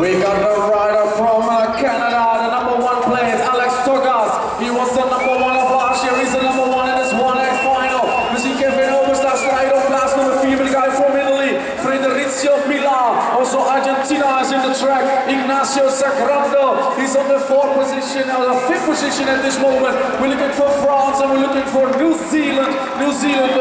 We got the rider from uh, Canada, the number one player, Alex Togas. He was the number one of last year. He's the number one in this 1X final. We see Kevin Oberstar strijd op plaats nummer 4 met guy from Italy, Fredericio Milan. Also Argentina is in the track, Ignacio Sacrando, He's on the fourth position, or the fifth position at this moment. We're looking for France and we're looking for New Zealand. New Zealand